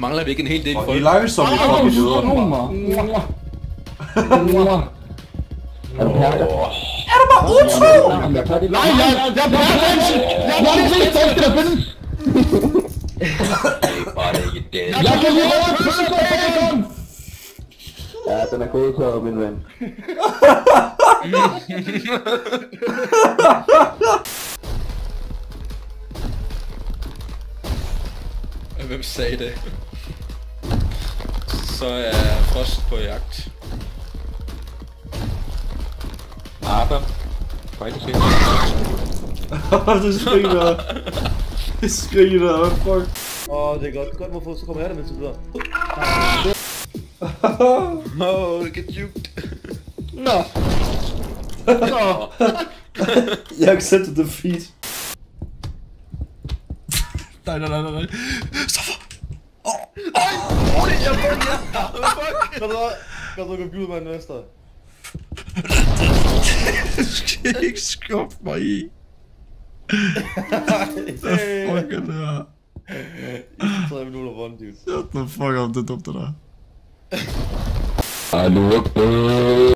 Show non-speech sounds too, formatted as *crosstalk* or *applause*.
mangler vi ikke en hel del Og folk. i live som vi fucking jøder. Er du perker? Er du bare utro? Jeg. Nej, jeg, jeg er perfekt! Jeg er! Bare det ikke det. Jeg kan lige lave pølser og bacon! Ja, den er gået så, min ven. Hvem sagde det? Så er Frost på jagt. Faktisk ikke. *laughs* det skriger. Det skriger, hvad fuck? Åh, det er godt. Godt, hvorfor så kommer jeg der, mens du dør. Oh, get juked. Nå. Nå. *laughs* Jeg accepted defeat. Nej, nej, nej, nej, nej. Kan du da... Kan du gå gud med en venstre? Du skal ikke skubbe mig i. Hvad fuck er det her? Så er vi nu under dude. Shut the fuck up, det er dumt det der. Er du okay?